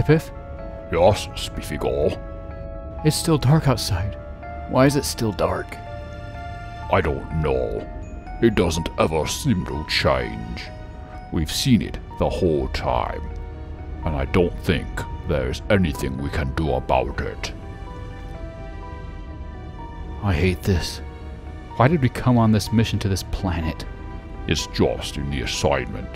Kipif? Yes, Spiffy. It's still dark outside. Why is it still dark? I don't know. It doesn't ever seem to change. We've seen it the whole time. And I don't think there's anything we can do about it. I hate this. Why did we come on this mission to this planet? It's just in the assignment.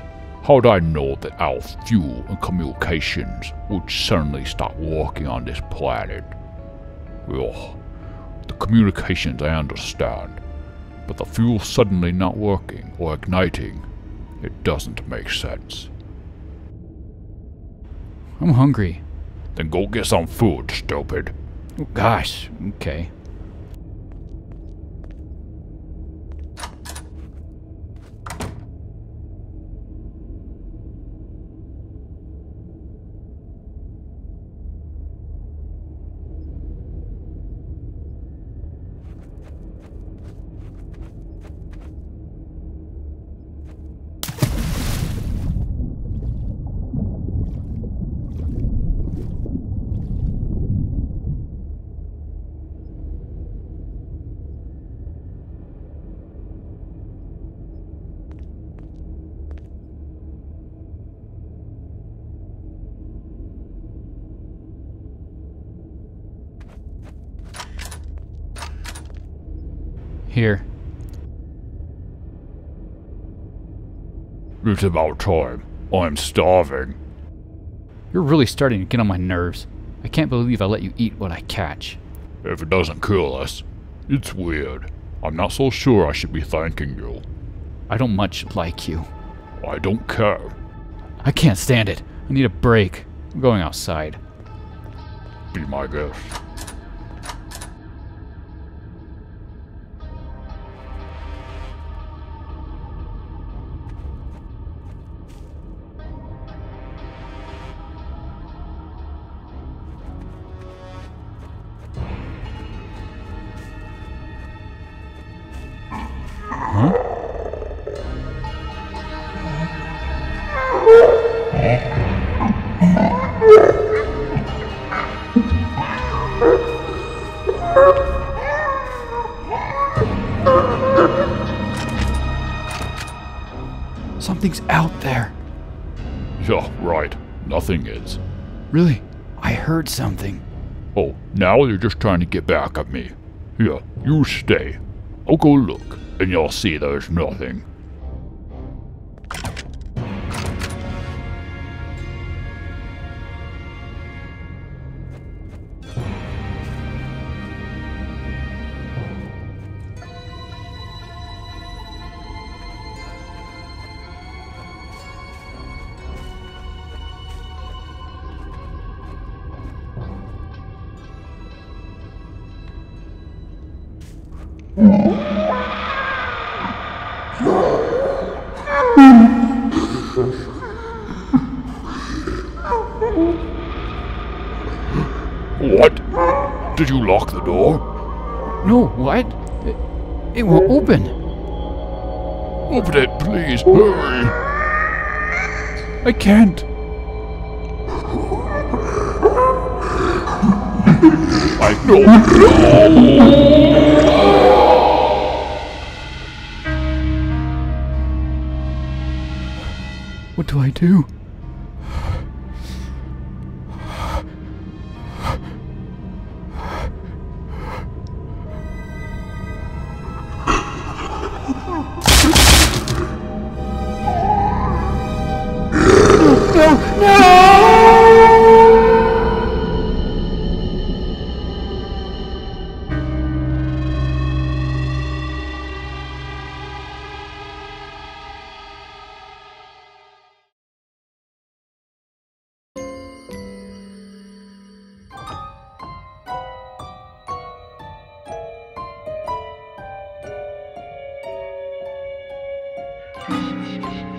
How'd I know that our fuel and communications would suddenly stop working on this planet? Ugh. The communications I understand, but the fuel suddenly not working or igniting, it doesn't make sense. I'm hungry. Then go get some food, stupid. Oh, gosh, okay. Here. It's about time. I'm starving. You're really starting to get on my nerves. I can't believe I let you eat what I catch. If it doesn't kill us, it's weird. I'm not so sure I should be thanking you. I don't much like you. I don't care. I can't stand it. I need a break. I'm going outside. Be my guest. Something's out there. Yeah, right. Nothing is. Really? I heard something. Oh, now you're just trying to get back at me. Here, you stay. I'll go look, and you'll see there's nothing. What? Did you lock the door? No, what? It, it will open. Open it, please. Hurry. I can't. I know. What do I do? Thank.